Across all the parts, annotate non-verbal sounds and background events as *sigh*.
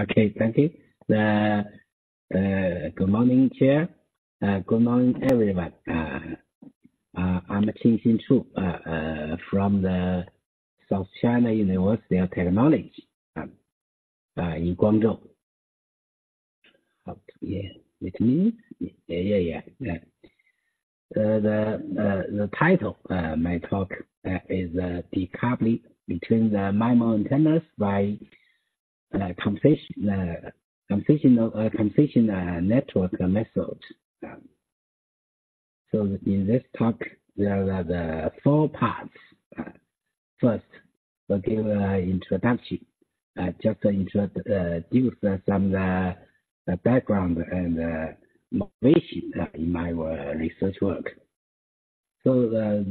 Okay, thank you. Uh, good morning, Chair. Uh, good morning, everyone. Uh, uh I'm Qin Xin Chu uh, uh, from the South China University of Technology um, in Guangzhou. Yeah, it means yeah, yeah, the title my talk is decoupling between the MIMO antennas by uh, conversation, uh, conversational, uh, uh, network method. Um, so in this talk, there are the four parts. Uh, first, we'll give an introduction, uh, just introduce some uh, background and motivation in my research work. So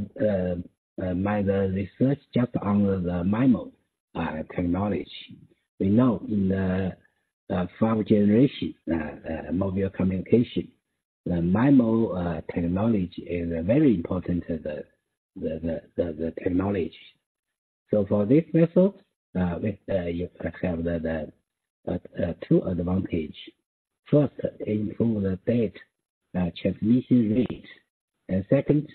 my research just on the MIMO technology we know in the uh, five generation uh, uh, mobile communication, the MIMO uh, technology is very important uh, the, the, the, technology. So for this method, uh, we, you have the, two advantage. First, improve the data transmission rate, and second,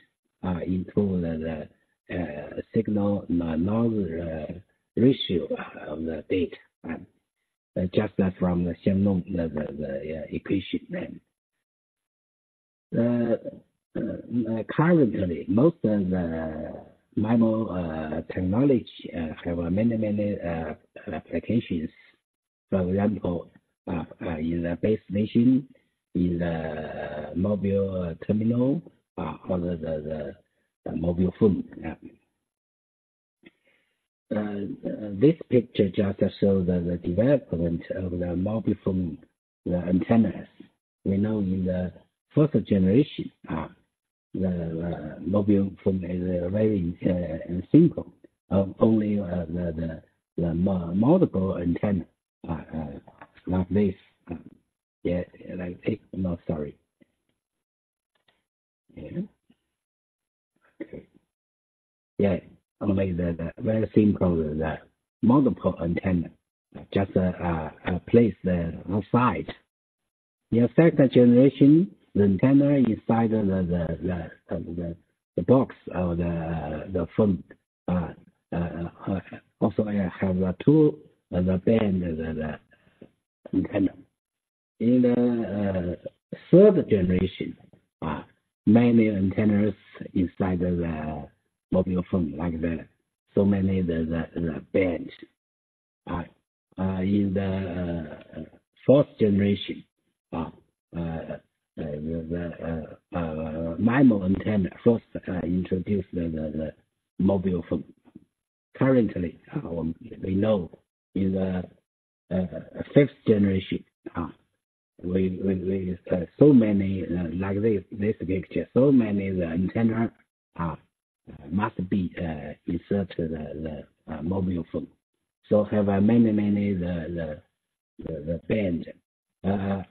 improve the, the signal noise ratio of the data um, just from the Shannon the, equation. Uh, currently, most of the MIMO uh, technology uh, have many, many uh, applications. For example, uh, uh, in the base station, in the mobile terminal, or the, mobile phone. Uh, uh, this picture just shows the, development of the mobile phone antennas. We know in the first generation, uh, the mobile phone is very uh, simple, only uh, the, multiple antenna like this. yeah, like this. No, sorry. Yeah. Okay. Yeah only the, very simple the multiple antenna, just uh, uh, place the outside. In second generation, the antenna inside the box or the the phone uh, uh, also have uh, two uh, band antenna. In the uh, third generation, uh, many antennas inside the mobile phone like that. So many the the, the bands. Uh, uh, in the uh, fourth generation, uh, uh, the, the uh, MIMO antenna first introduced the, the, the, mobile phone. Currently, we know in the fifth generation, we, we, we so many like this this picture, so many the antenna must be uh, inserted the, the uh, mobile phone. So have many many the the the, the band. Uh,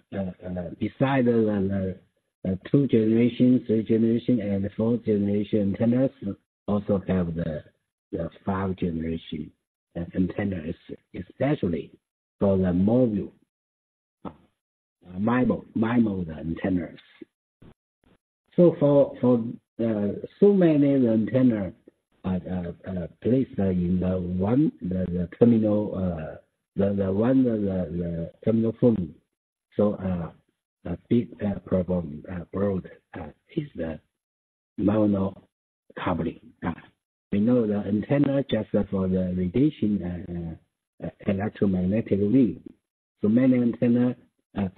beside the, the two generation, three generation, and four generation antennas, also have the the five generation antennas, especially for the mobile uh, MIMO MIMO antennas. So for for uh, so many antenna are uh, placed in the one the, terminal uh, the one the, the terminal phone. So uh, a big problem broad uh, is the mutual coupling. We know the antenna just for the radiation electromagnetic wave. So many antenna uh,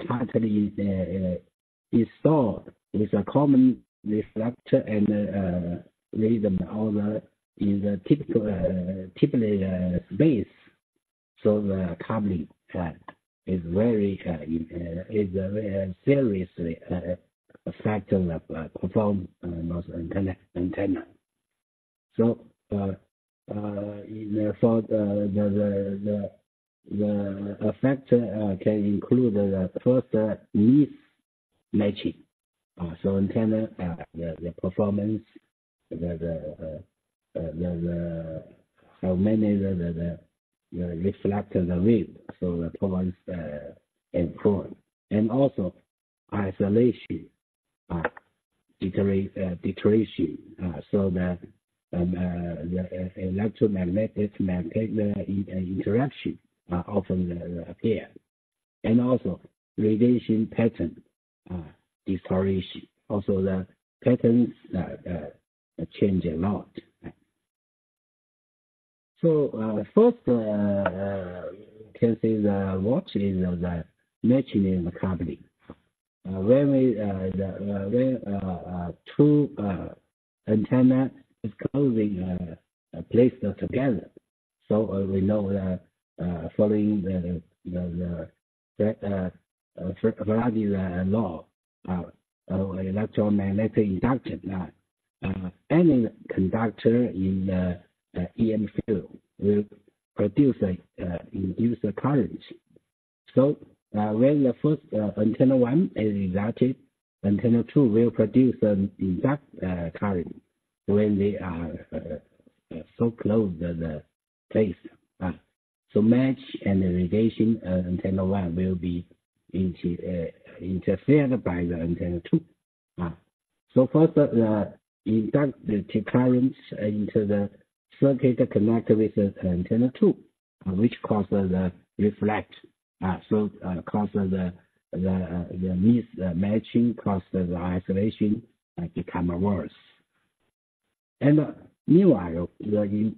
installed with a common reflector and uh, rhythm all the in the typical uh, typically uh, space. So the coupling uh, is very uh, uh, is very seriously affect the performance of antenna antenna. So for the the the, the effect can include the first mismatching uh, so antenna, uh, the, the performance, the the, uh, uh the, the how many the, the, reflect the wave, so the performance uh, improve. And also isolation, uh, deterioration, so that um, the electromagnetic interaction often appear. And also radiation pattern distortion. Also, the patterns change a lot. So, uh, first, uh, uh, can see the watch is the matching coupling. When we when two antenna is closing placed together, so we know that following the Faraday's law Uh, uh, electromagnetic induction, uh, any conductor in the EM field will produce induce a current. So, when the first antenna one is excited, antenna two will produce an induct current when they are so close the place. So match and the radiation antenna one will be Eh, interfered by the antenna two. Ah. So first, uh, the inductive currents into the circuit connected with the antenna two, uh, which causes the reflect. Ah, so, uh, causes the mismatching, causes the isolation become worse. And meanwhile, the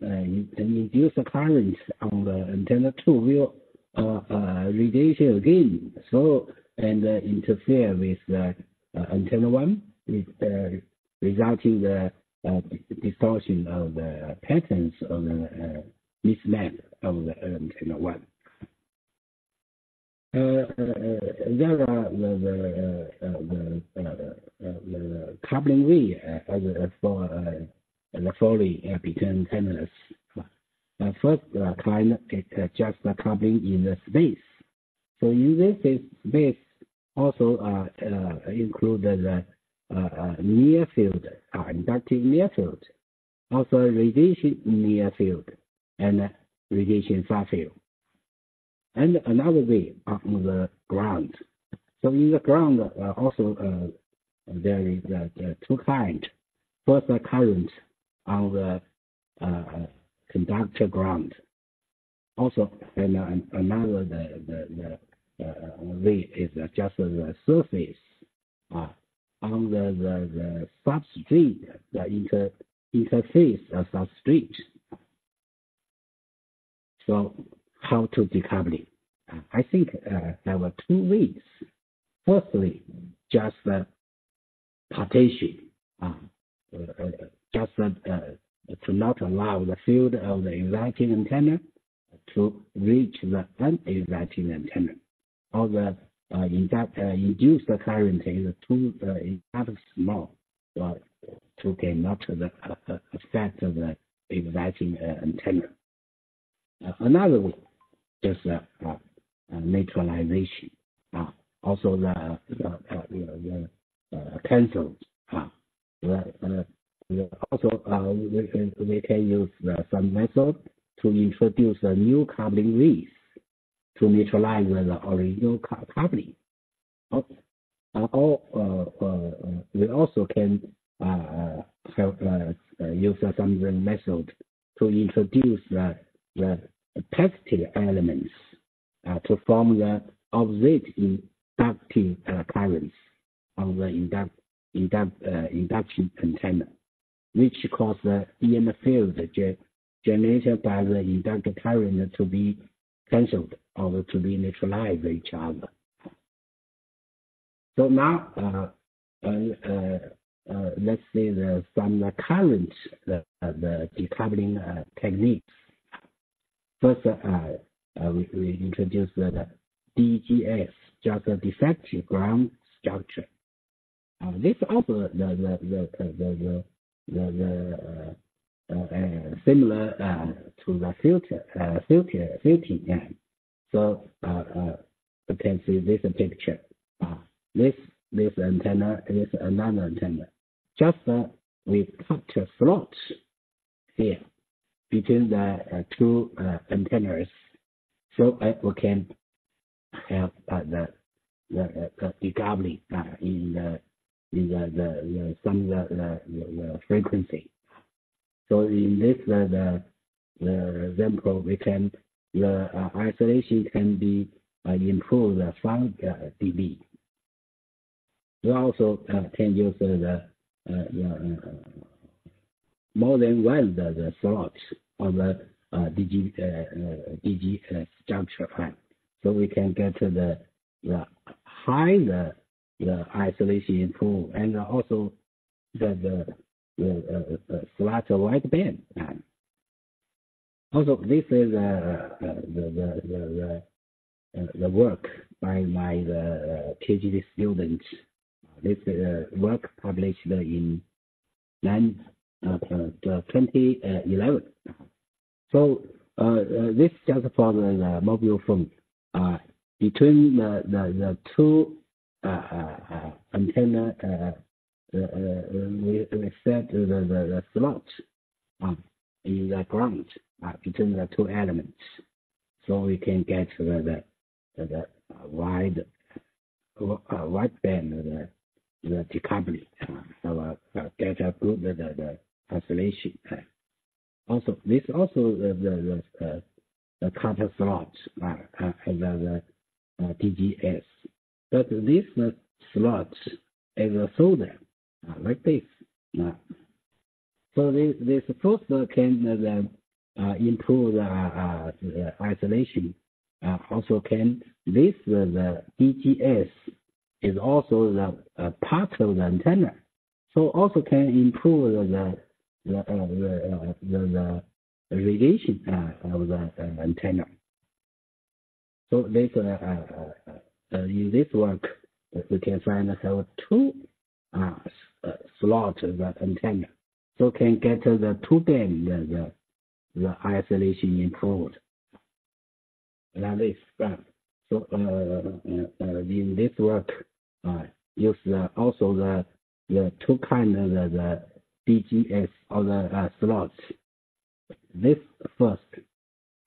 induced current on the antenna two will Uh, uh, radiation again, so and uh, interfere with the antenna one, resulting the distortion of the patterns of the mismatch of the antenna one. There are the coupling way for the Foley between antennas. First, uh, kind is uh, just the coupling in the space. So in this space also uh, include the near field, inductive near field, also radiation near field and radiation far field. And another way on the ground. So in the ground, also, there is two kind. First, current on the conductor ground. Also, uh, and another the the the uh, uh, way is just the surface on the the, the substrate, the inter, interface of substrate. So how to decoupling? I think there were two ways. Firstly, just the partition, just to not allow the field of the exciting antenna to reach the unexciting antenna. Or the uh, uh, induced current is too uh, small, so to cannot affect the exciting antenna. Another way is neutralization. Also the cancel. Also, uh, we can use some method to introduce a new coupling ways to neutralize the original coupling. Or oh, uh, uh, we also can use some method to introduce the positive elements to form the opposite inductive currents on the induction antenna, which cause the EM field generated by the inductor current to be canceled or to be neutralize each other. So now, uh, uh, uh, let's see the some current the decoupling techniques. First, we introduce the DGS, just a defective ground structure. This also Uh, uh, uh, similar to the filter filter filtering. So, you can see this picture. This this antenna is another antenna. Just we cut a slot here, between the two antennas. So we can have the decoupling in some of the the frequency. So in this the the example, we can the uh, isolation can be uh, improved 5 uh, dB. We also can use the, the more than one the, the slot on the DG structure. So we can get the, the high the higher isolation improve and also the uh, uh, slot wideband. Also, this is uh, the the the, the work by my the PhD students. This work published in 2011. So this just for the mobile phone. Between the, the, the two antenna, we set the slot in the ground between the two elements, so we can get the wide wide wideband decoupling, so get a good isolation. Also, this also the copper slot the DGS. But this slot is a solder like this. Uh, so this first can uh, uh, improve the isolation. Also can this the DGS is also the part of the antenna, so also can improve the radiation of the antenna. So this Uh, in this work, we can find have two uh, uh, slot the antenna, so can get the two band the the isolation improved. Like this. So uh, in this work use also the the two kind of the DGS or the slots. This first,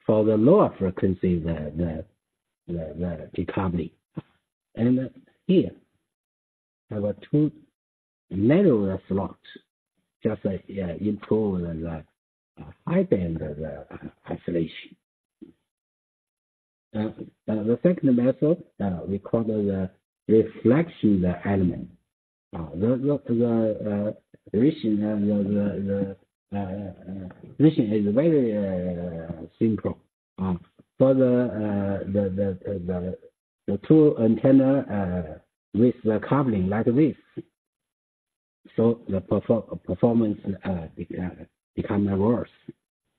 for the lower frequency, the decoupling. And here, have a two narrower slots, just improve the uh, high band the isolation. Uh, the second method we call the reflection element. The the the reason is very simple. For the the the two antenna uh, with the coupling like this, so the performance uh, uh, become worse.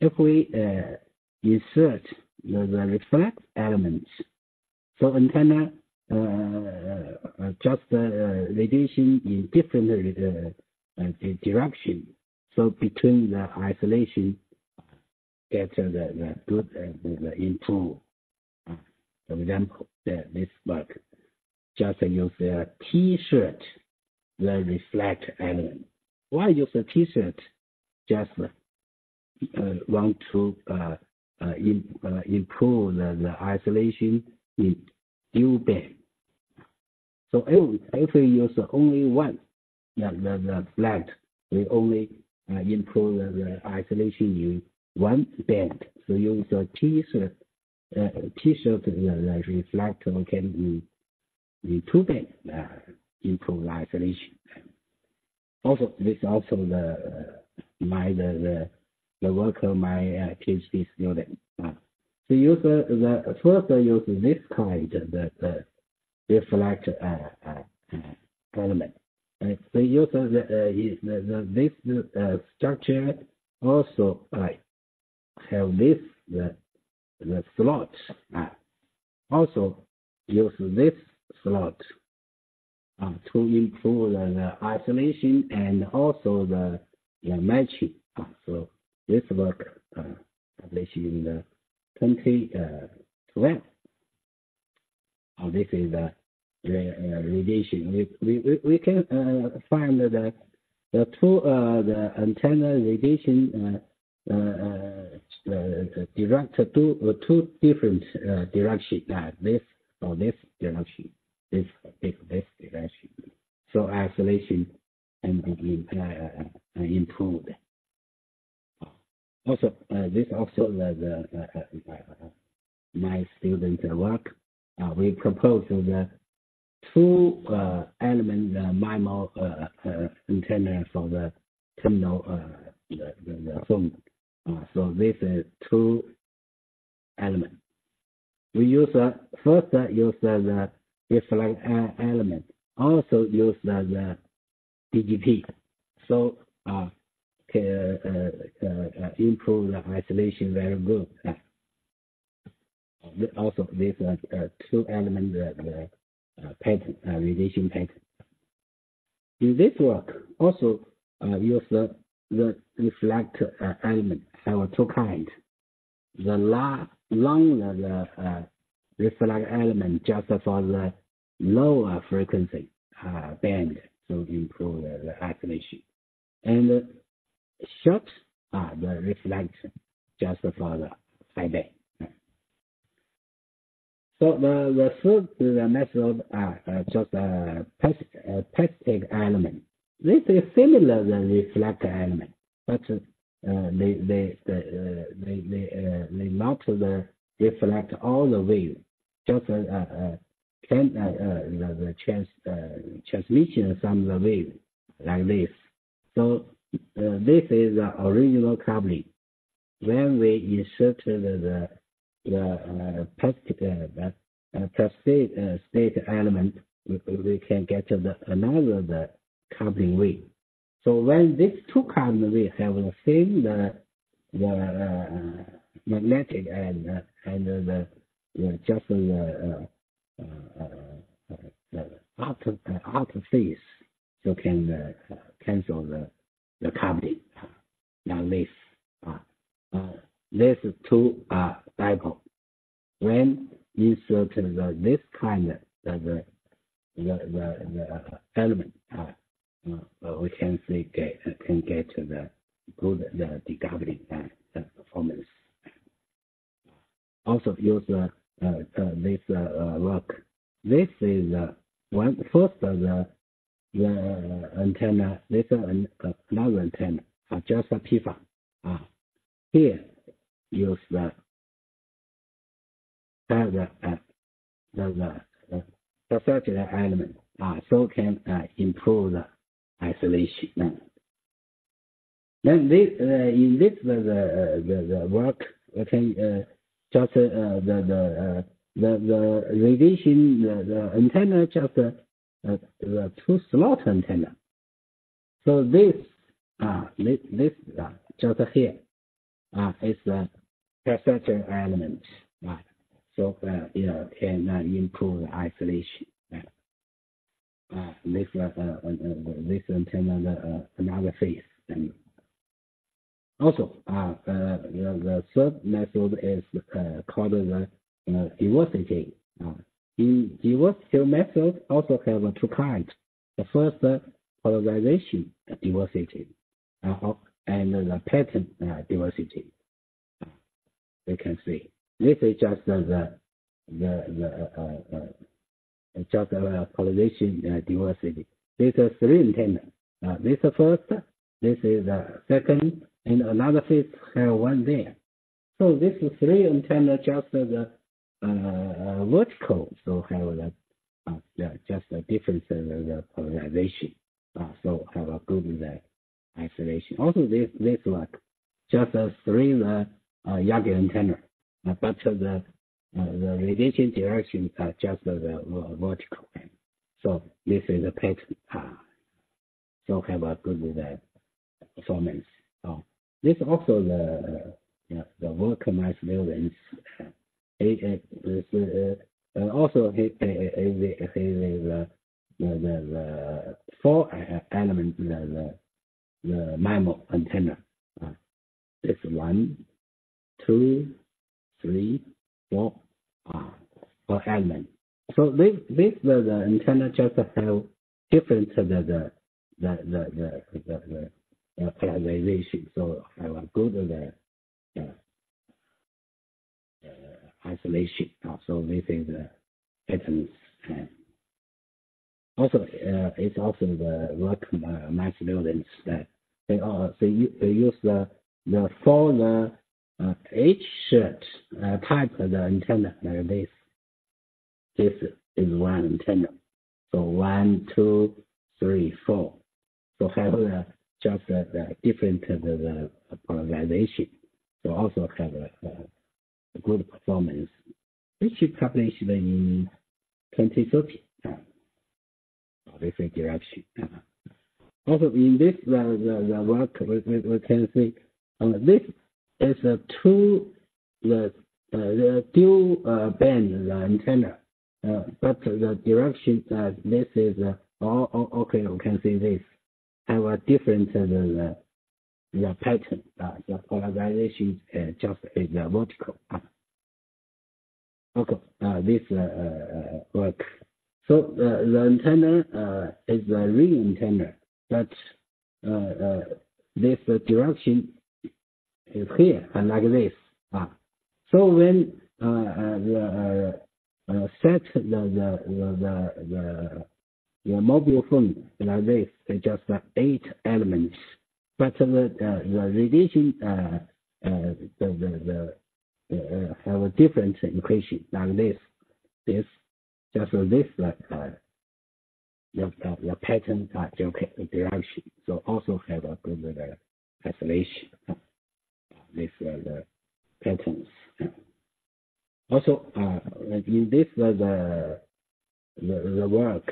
If we insert the reflect elements, so antenna just radiation in different direction. So between the isolation get the good improve. Example, this work just use a T-shaped, the reflect element. Why use a T-shaped? Just uh, want to uh, uh, improve the isolation in dual band. So if if we use only one, the flat, we only improve the isolation in one band. So use a T-shaped, Uh, T-shaped, the reflector can in two band improve isolation. Also, this also the work of my uh, PhD student. So use the first use this kind, the reflect element. So use this structure also have this the slot. Ah. Also use this slot ah, to improve the isolation and also the matching. Ah, so this work uh, published in the 2012. Uh, this is the uh, radiation. We we, we can find the the two the antenna radiation Uh, uh, uh, direct two two different direction this or this direction this direction so isolation can be improved. Also this also my student work we propose the two element MIMO antenna for the terminal the phone uh, so this is two element. We use uh, first uh, use uh, the reflect element, also use the DGP. So uh, can uh, uh, improve the isolation very good. Also, this two element the pattern radiation pattern. In this work, also use the the reflect element have two kinds. The la longer the uh, reflect element just for the lower frequency uh, band to improve the, the isolation. And short uh, the reflect just for the high band. So the, the third the method uh, just a parasitic element. This is similar to the reflect element, but uh, they they uh, they they, uh, they not the reflect all the wave, just uh, uh, can uh, uh, the, the trans uh, transmission some the wave like this. So uh, this is the original coupling. When we insert the the, uh, parasitic uh, uh, uh, state element, we, we can get the another the coupling wave. So when these two carbon we have the same the the uh, magnetic and uh, and the, just the uh, uh, uh the outer outer phase, so can cancel the the carbon. Now this uh, this two uh, dipole. When insert the, this kind of the the the, the element uh, uh, we can see get can get the good the decoupling the performance. Also use uh, uh, this work. This is one first the the antenna. This is another antenna. just a PIFA. Uh, here use the the uh, the the, the element uh, so can uh, improve the isolation. Then this, uh, in this the the, the work can uh, just uh, the the the the radiation the, the antenna just uh, the two slot antenna. So this uh, this, this uh, just here uh, is the perception element. Right. So uh, yeah, can uh, improve the isolation uh, this uh, uh, uh, this antenna another phase. And also, the, the third method is uh, called the uh, diversity. in diversity method also have two kinds. The first polarization diversity and the pattern diversity. You can see this is just the the the just uh, polarization uh, diversity. This is three antenna. Uh, this is first, this is the second, and another phase have one there. So this three antenna just the uh, vertical, so have the, uh, the just a difference in the polarization. Uh, so have a good uh, isolation. Also this this work, just uh, three the uh, Yagi antenna, uh, but the uh, the radiation direction are just the vertical. So this is a pattern. Uh, so have a good uh, performance. So this also the uh, the work mass variance. Uh, uh, also he, he, he, he, the, the, the four element the, the, the MIMO antenna. Uh, this one, two, three, four uh, element. So this this the, the antenna just have different uh, the the the the the, the, polarization, so have a good the isolation. Uh, so this is the patterns. Also, uh, it's also the work my students that they are they, use the for the H shirt uh, type of the antenna like this. This is one antenna. So one, two, three, four. So have uh, the just the different the polarization. So also have a good performance, which is published in 2030. This is direction. Uh-huh. Also in this the the work we we can see uh, this is a two the uh, dual uh, band antenna. Uh, but the direction that this is okay, we can see this have a different the pattern. The polarization just is vertical. Okay, this work. So the antenna is a ring antenna, but this direction is here and like this. Ah. So when uh, the set the mobile phone like this, it's just eight elements. But the radiation have a different equation like this. This just this the the pattern uh, direction. So also have a good uh, isolation. This uh, the patterns. Also, uh, in this uh, the the work,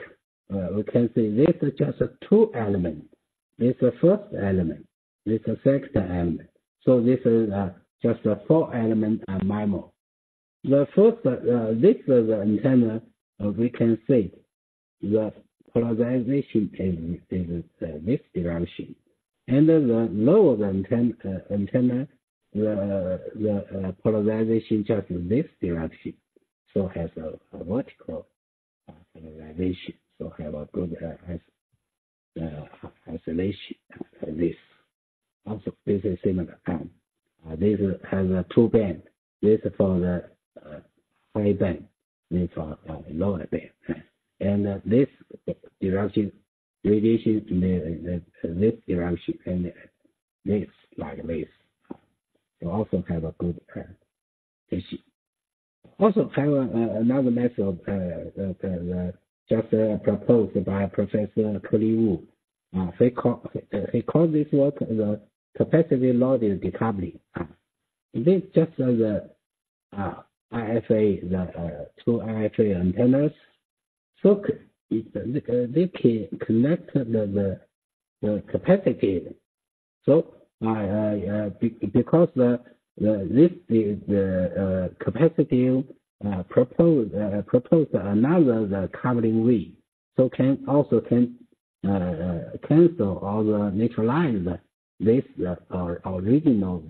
we can see this is just two elements. This is the first element. This is the second element. So this is just a four element MIMO. The first, this is the antenna, we can see the polarization is, is this direction. And the lower the antenna, antenna the, the polarization just this direction. So has a, a vertical polarization. So have a good uh, isolation this. Also, this is similar. Um, uh, this has a two band. This for the uh, high band. This for uh, lower band. And uh, this direction, radiation, the, the, this direction, and this like this. So also have a good uh, issue. Also have uh, another method uh, just proposed by Professor Ke-Li Wu. he, call, he called this work the capacity loaded decoupling. this just the IFA, the two IFA antennas. So they can connect the, the, the capacity. So uh, uh, because the, the this is the uh, capacitive uh, propose uh, propose another the coupling way, so can also can uh, cancel or the neutralize this uh, or original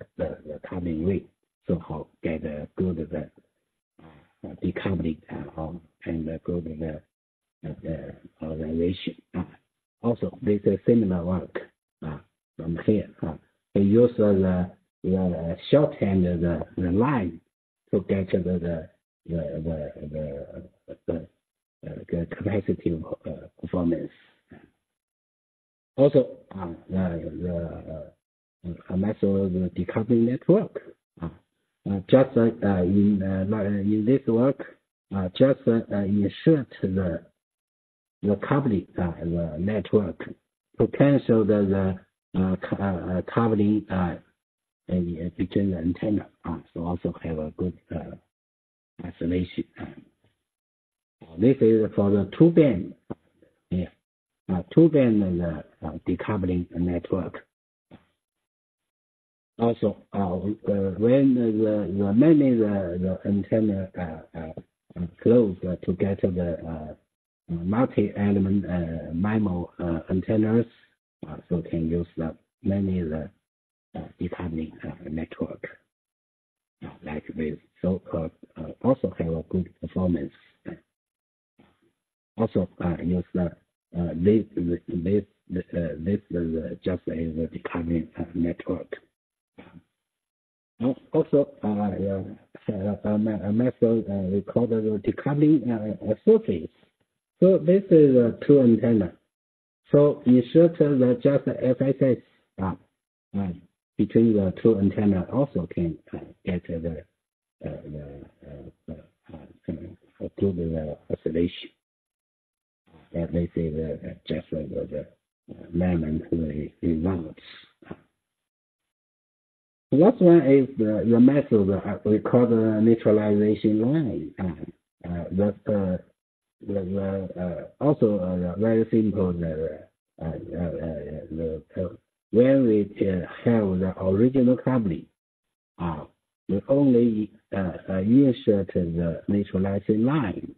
coupling way. So how get good the uh, decoupling uh, and good organization. Uh, also, this is similar work uh, from here. Uh, they use uh, the the shorthand the, the line to get the the the the the, the capacity uh, performance. Also, uh, the the uh, method the decoupling network. Uh, uh just in in this work, just insert the the coupling the network cancel the the coupling between the antenna. Uh, so also have a good uh, isolation. Uh, this is for the two band, yeah, uh, two band the uh, uh, decoupling network. Also, uh, when the, the many the, the antenna uh, close to get the multi-element MIMO antennas, Uh, so can use the many the uh, decoupling uh, network like this. So uh, uh, also have a good performance. Also uh, use the this this this is just a decoupling network. Also, a method we call the decoupling surface. So this is two antenna. So insert the just FSS uh, uh, between the two antenna also can uh, get the the oscillation. Say that just the momentary results. Last one is the, the method we call the neutralization line. That's the, uh, also uh, very simple. Uh, the, when we have the original coupling, we only insert the neutralizing line.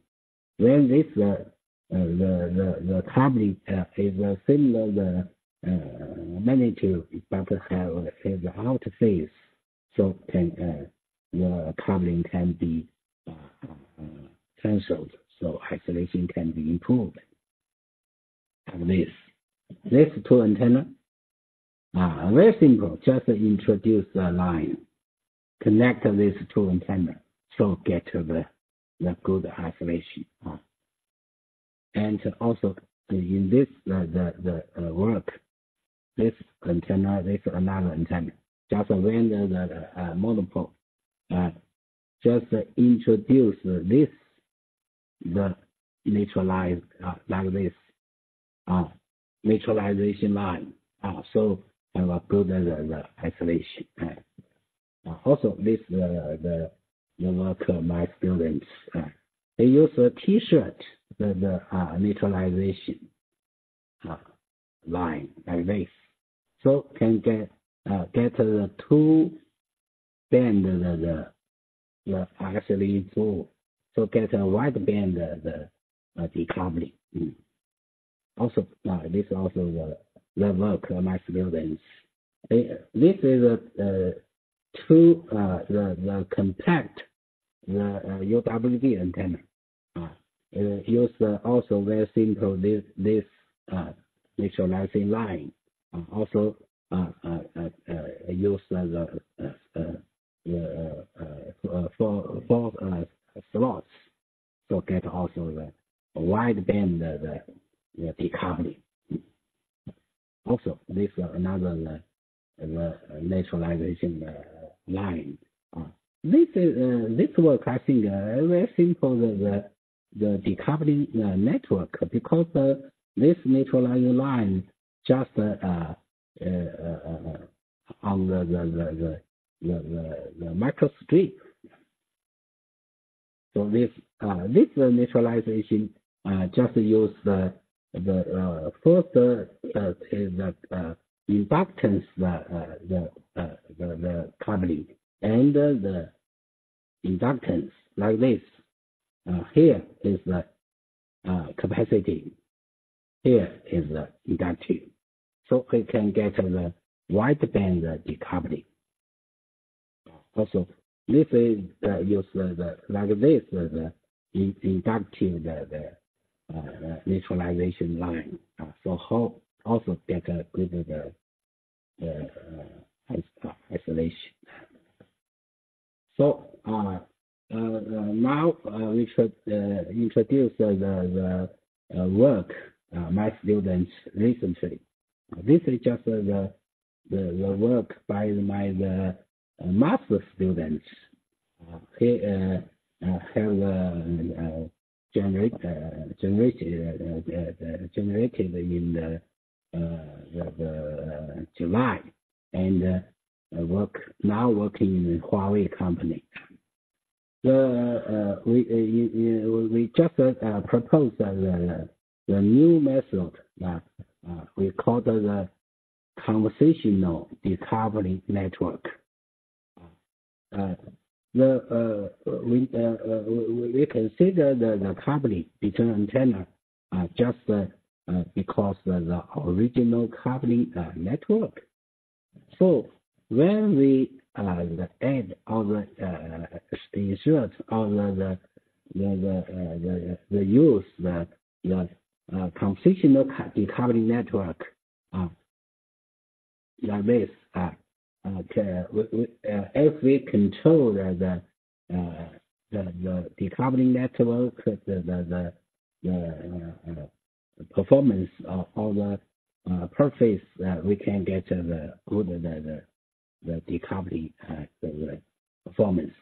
When this the the the coupling is similar the magnitude but have is out phase, so can the coupling can be cancelled, so isolation can be improved. And this this two antenna uh, very simple. Just introduce the line, connect these two antenna, so get the the good isolation. Uh, and also in this the the, uh, work, this antenna, this another antenna. Just when the, the uh, uh, just introduce this the neutralize uh, like this uh, neutralization line. Uh, so have a good the, the isolation. Uh, also, this uh, the the work of my students. Uh, they use a T-shaped the, the uh, neutralization uh, line like this, so can get uh, get the two band the the, the actually through, so get a wide band the, the uh, decoupling. Mm. Also, uh, this also the work of my students. This is a uh, two uh, the the compact the uh, UWB antenna. Uh, use uh, also very simple this this uh, neutralizing line. Uh, also uh, uh, uh, uh use the uh, uh, uh, for for slots. So get also the wide band the, the decoupling. Also, this uh, another uh, the neutralization uh, line. Uh, this is uh, this work I think uh, very simple the the, the decoupling uh, network because uh, this neutralizing line just uh, uh, uh, on the the the the, the, the microstrip. So this uh, this neutralization uh, just use the the uh, first uh, is the uh, inductance the the the, the coupling and the inductance like this. here is the capacity. Here is the inductive. So we can get the wideband decoupling. Also, this is uh, use the, the like this the inductive the, the uh, neutralization line. Uh, so how also get a good uh, uh, uh, the, uh isolation. So now we should introduce the, the work my students recently. This is just the, the, the work by my the master students. Uh, he uh, uh, have generate, uh, generated, uh, uh, generated in the, the, the July and work now working in Huawei company. The we we just proposed the the new method that we call the conversational decoupling network. Uh, the uh, we uh, consider the, coupling between antenna just because the original coupling network. So when we add the insert all the use the uh, decoupling network like this. If uh, we control the the, uh, the, decoupling network, the the uh, the performance of all the per phase, we can get the good the the, decoupling the, performance.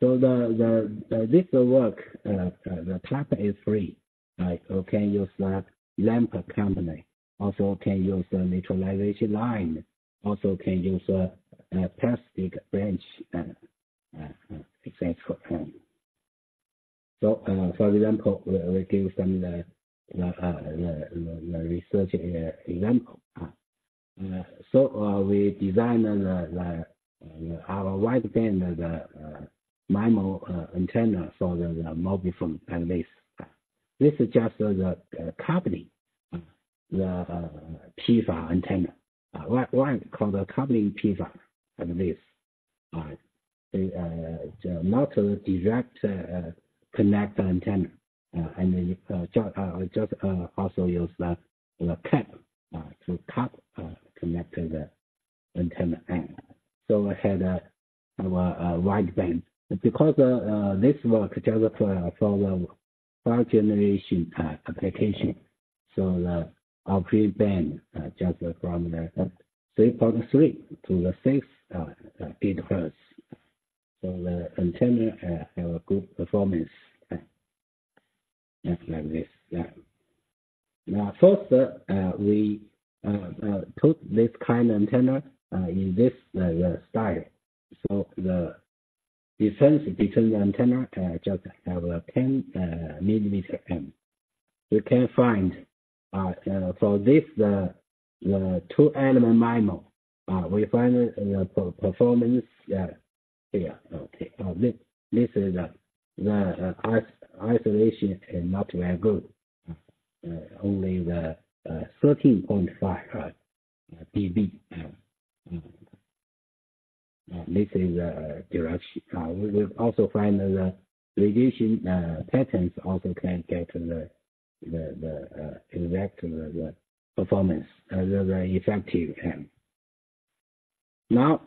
This work, the type is free. You can use the lumped component, also can use the neutralization line, also can use a parasitic branch, et cetera. For example, we give some uh, uh, the the research uh, example. Uh, so we design the, the, our wideband the MIMO antenna for the mobile phone like this. This is just the coupling, the PIFA antenna. Uh, Why called the coupling PIFA like this? Not a direct uh, connect antenna. Uh, and I just also use the cap to cut connect the antenna end. So we had a wideband. Because this work just for the third generation application, the upgrade band uh, just from the 3.3 to the 6 uh, uh, GHz. The antenna have a good performance like this. Now First, we put this kind of antenna in this style. So the difference between the antenna just have a 10 mm end. We can find Uh, uh, for this, the two-element MIMO, uh, we find the performance here. This this is the isolation is not very good. Only the 13.5 dB. This is the direction. We will also find the radiation patterns also can get the Uh, exact uh, the, performance, uh, the effective end. Now,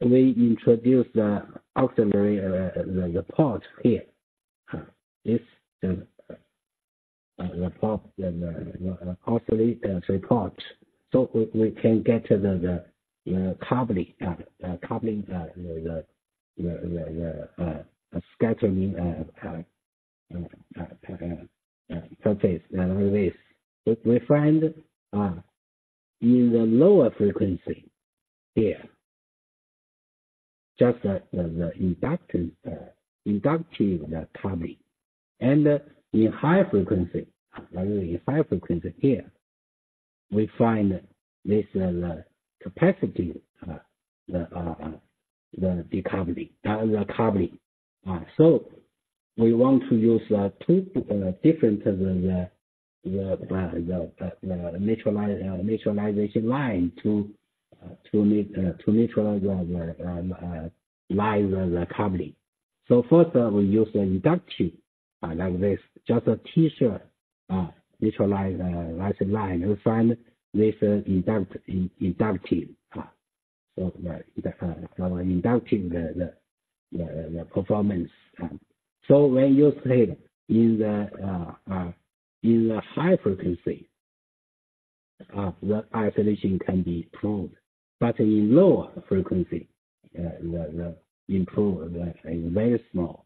we introduce the auxiliary the, the port here. This the the port, the auxiliary port. So we we can get the the the coupling, the the the scattering surface like this. We find uh, in the lower frequency here, just the uh, inductive the coupling. And uh, in high frequency, like in high frequency here, we find this the capacitance the ah the decoupling, the coupling. We want to use uh, two uh, different uh, the neutralization line to to make to neutralize the um, coupling. First, we use the inductive like this, just a T-shaped neutralize neutralization line. We find this inductive. Uh so the inductive the the performance. So when you say in the uh, uh, in the high frequency, uh, the isolation can be improved, but in lower frequency, the the improvement is very small.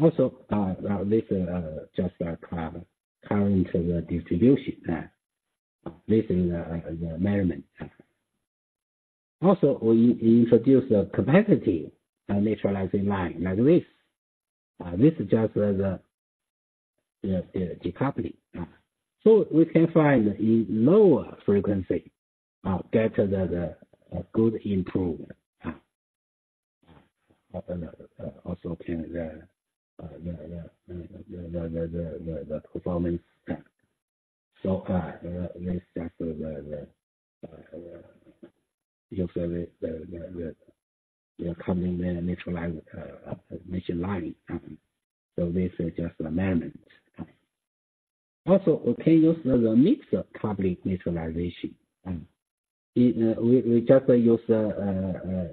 Also, this just current distribution. This is the measurement. Also, we introduce a capacitive neutralizing line like this. This is just the the decoupling. So we can find in lower frequency, get the the good improvement. Also can the the, the, the, the, performance. So this just the the the coupling neutralization line. So this is just a measurement. Um, also, we can use the, the mixed coupling neutralization. Um, in, uh, we, we just uh, use uh, uh,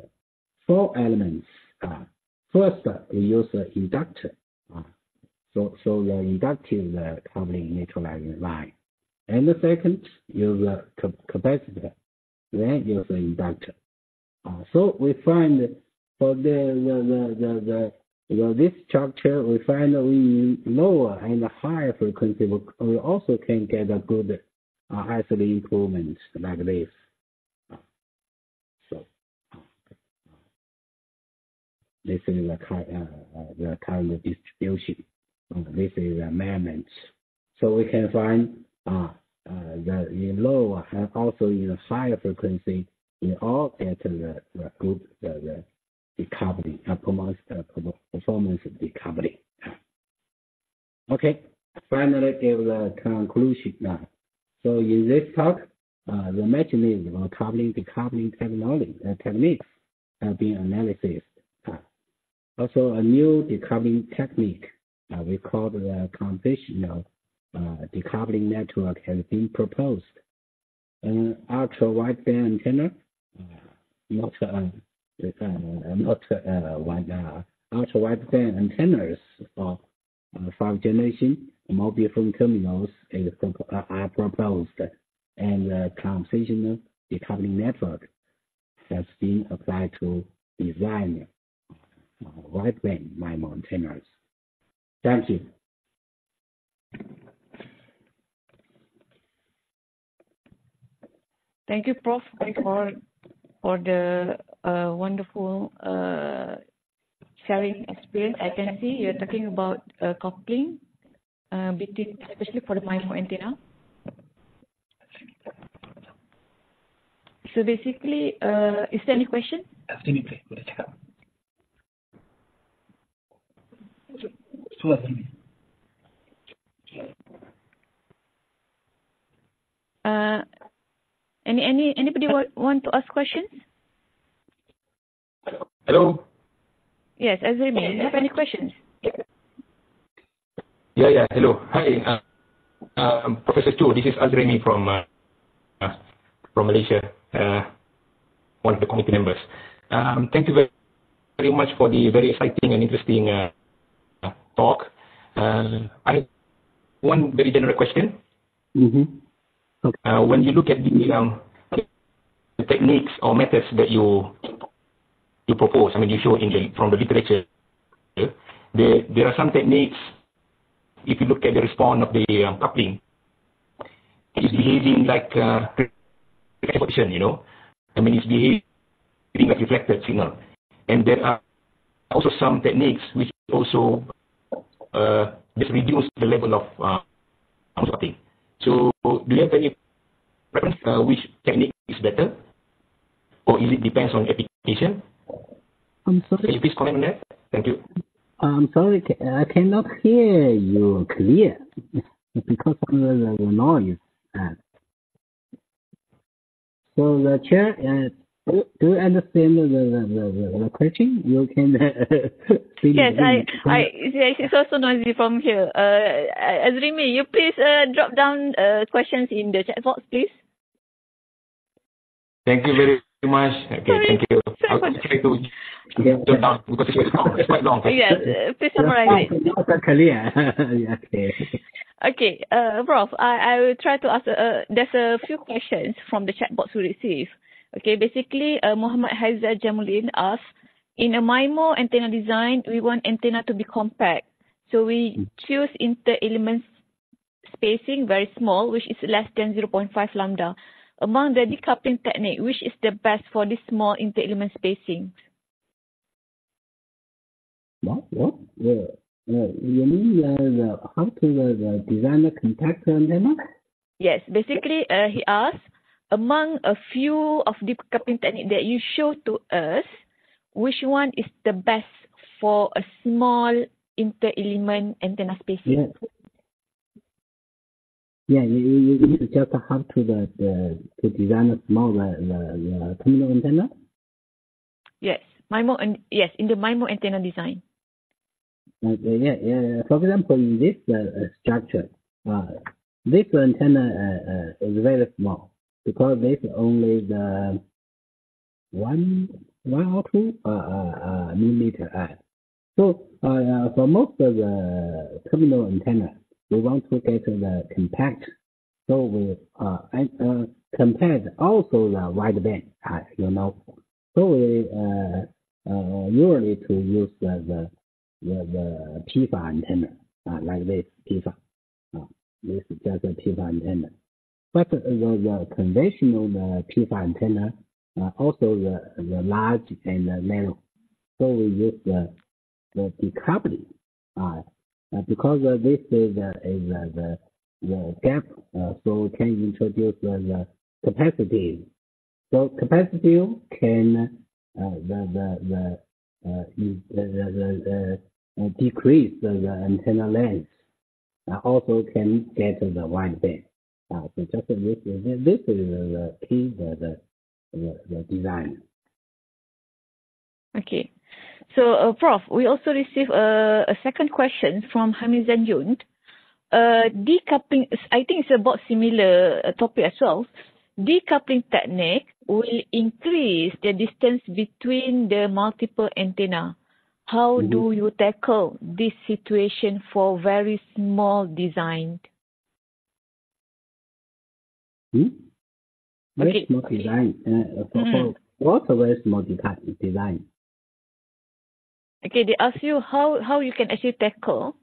four elements. Uh, first, we use the inductor. so, so the inductive coupling neutralizing line. And the second, use the capacitor. Then use the inductor. So we find for the, the, the, the this structure, we find we lower and higher frequency, we also can get a good uh, ISO improvement like this. So this is the, uh, the current distribution. This is the measurement. So we can find uh, uh, the in lower and also in the higher frequency, in all get the, the decoupling, uh, performance, uh, decoupling. Okay, finally give the conclusion. So in this talk, uh, the mechanism of coupling decoupling technology uh, techniques have been analyzed. Uh, also, a new decoupling technique uh, we call the conventional uh, decoupling network has been proposed. An ultra wideband antenna, uh, not uh, not uh, one uh, ultra wideband antennas for five generation mobile phone terminals is, are proposed, and the conventional decoupling network has been applied to design wideband MIMO antennas. Thank you. Thank you, Prof, for for the uh, wonderful uh, sharing experience. I can see you're talking about uh, coupling uh, between, especially for the MIMO antenna. So basically, uh, is there any question? Sini boleh, cakap. Sini. Any any anybody want, want to ask questions? Hello. Yes, Azrimi, do you have any questions? Yeah, yeah. Hello. Hi, uh, um, Professor Chu. This is Azrimi from uh, uh, from Malaysia, uh, one of the committee members. Um, thank you very, very much for the very exciting and interesting uh, talk. Uh, I have one very general question. Mm-hmm. Uh, when you look at the, um, the techniques or methods that you you propose, I mean, you show in the, from the literature, there, are some techniques, if you look at the response of the um, coupling, it's behaving like uh, reflection, you know. I mean, it's behaving like reflected signal. And there are also some techniques which also uh, just reduce the level of coupling. So, do you have any preference uh, which technique is better? Or is it depends on application? I'm sorry. Can you please comment on that? Thank you. I'm sorry, I cannot hear you clear *laughs* because of the, the noise. Uh, so the chair, uh, do, do you understand the, the, the, the question? You can. Uh, *laughs* yes, I, I, it's also noisy from here. Uh, Azrimi, you please uh, drop down uh, questions in the chat box, please. Thank you very much. Okay, Sorry. thank you. I'll try to jot down because it's long. It's quite long. Yes, uh, please summarize it. *laughs* Not clear. *laughs* okay. Okay, uh, Prof, I, I will try to ask, uh, there's a few questions from the chat box we received. Okay, basically, uh, Muhammad Haizat Jamulin asked, in a MIMO antenna design, we want antenna to be compact. So we hmm. choose inter-element spacing very small, which is less than 0.5 lambda. Among the decoupling technique, which is the best for this small inter-element spacing? What? What? Uh, uh, you mean uh, the, how to uh, design a compact antenna? Yes. Basically, uh, he asked, among a few of the decoupling technique that you show to us, which one is the best for a small inter-element antenna spacing? Yes. Yeah, you, you, you just have to the, the to design a small the, the, the terminal antenna. Yes, MIMO and yes, in the MIMO antenna design. Uh, yeah, yeah. For example, in this uh, structure, uh, this antenna is very small because this only the one one or two uh, uh, uh, millimeter. So for most of the terminal antenna, we want to get the compact. So we compact also the wideband, you know. So we usually to use the the PIFA antenna like this PIFA. This is just a PIFA antenna. But the, the conventional the PIFA antenna also the, the large and the narrow. So we use the the decoupling. Uh, because uh, this is, uh, is uh, the the gap, uh, so we can introduce the capacity. So capacity can uh, the the uh, the, the, the decrease the antenna length. also can get the wideband. Uh, just this this is the key the the, design. Okay. So, uh, Prof, we also received uh, a second question from Hamizan Yun. Uh, decoupling, I think it's about similar uh, topic as well. Decoupling technique will increase the distance between the multiple antenna. How mm-hmm. do you tackle this situation for very small design? Hmm? Very okay. small design. Uh, for, mm. for what very small design? Okay, they ask you how, how you can actually tackle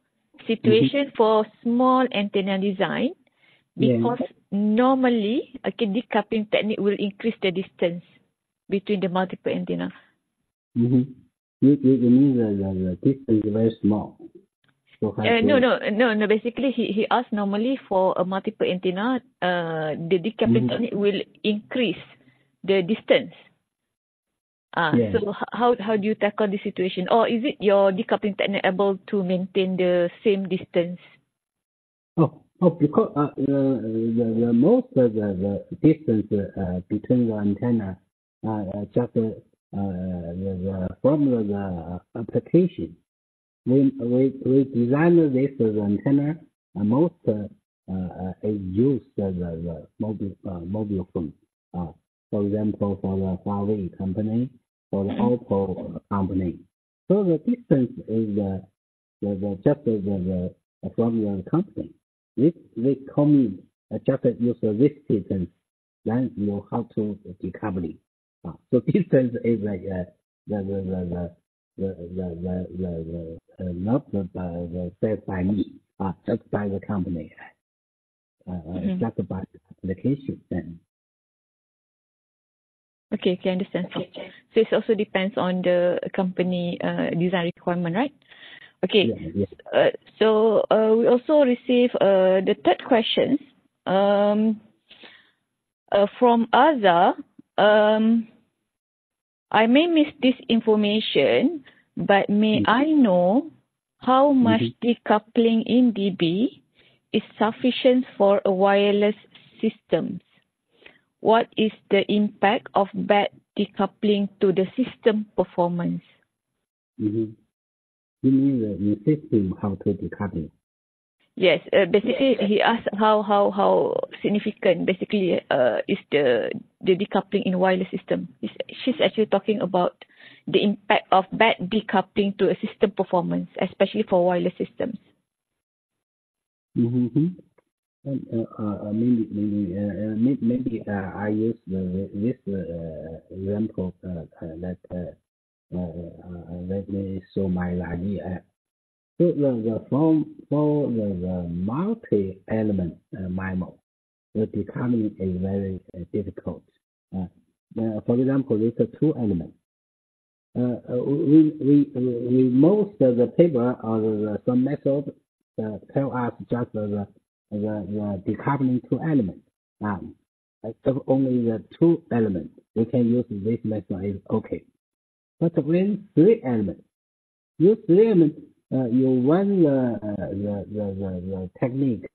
situation mm-hmm. for small antenna design because yeah. normally okay decoupling technique will increase the distance between the multiple antenna. Mm-hmm. You, you, you mean the, the, the distance is very small? So uh, no, no, no, no. Basically, he, he asked normally for a multiple antenna, uh, the decoupling mm-hmm. will increase the distance uh, yeah. So how how do you tackle the situation? Or is it your decoupling technique able to maintain the same distance? Oh, oh because uh, the, the, the most of the, the distance uh, between the antenna uh, uh just uh, the, the, from the application. We, designed this antenna, uh, most uh, uh, is used the, mobile, uh, mobile phone. Uh, for example, for the Huawei company, for the Oppo company. So the distance is just from the company. This they come uh, just use this distance, then you have to decoupling. Uh, so *laughs* distance is like uh, the the the the the the, uh, not the, the set by me, uh, just by the company, uh, mm-hmm. just by the application. Then Okay, okay, understand. Okay. So it also depends on the company uh, design requirement, right? Okay. Yeah, yeah. Uh, so uh, we also receive uh, the third question um, uh, from Azza. Um, I may miss this information, but may mm-hmm. I know how much mm-hmm. decoupling in DB is sufficient for a wireless system? what is the impact of bad decoupling to the system performance? Mm-hmm. You mean the system how to decouple? Yes, uh, basically he asked how how how significant basically uh, is the the decoupling in wireless system. She's actually talking about the impact of bad decoupling to a system performance, especially for wireless systems. Mm-hmm. And, uh, uh, maybe maybe uh, maybe, maybe uh, I use the, this uh, example uh, that uh, uh, let me show my idea. So the, the for the, the multi-element uh, MIMO, the decoupling is very uh, difficult. Uh, for example, there's two elements. Uh, we, we, we most of the paper or the, some method uh, tell us just the the, the decoupling two elements. Um, if only the two elements, we can use this method is okay. But when three elements, use three elements, uh, you run the, uh, the, technique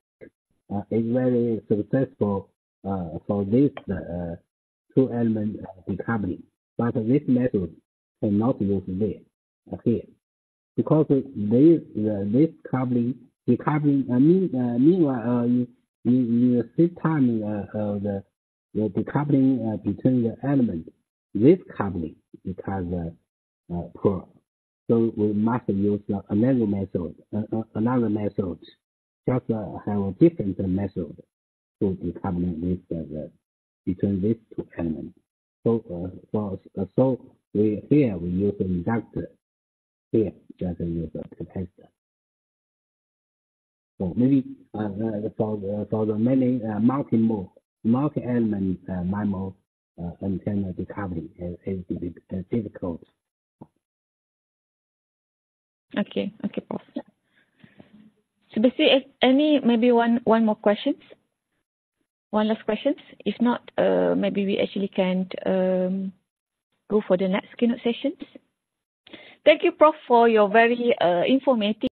uh, is very successful uh, for this uh, two element decoupling. But this method cannot use this uh, here because this, this coupling decoupling. Uh, mean, uh, meanwhile, uh, in, the uh, uh, the decoupling uh, between the elements, this coupling becomes uh, uh, poor. So we must use another method, uh, another method, just have a different method to decoupling this the, between these two elements. So so so we here we use inductor. Here just use a capacitor. So maybe uh, uh, for the, for the many uh, multi-mode, multi-element uh, MIMO uh, antenna decoupling is, is difficult. Okay, okay, Prof. So basically, any maybe one one more questions, one last questions. If not, uh, maybe we actually can um, go for the next keynote sessions. Thank you, Prof, for your very uh, informative.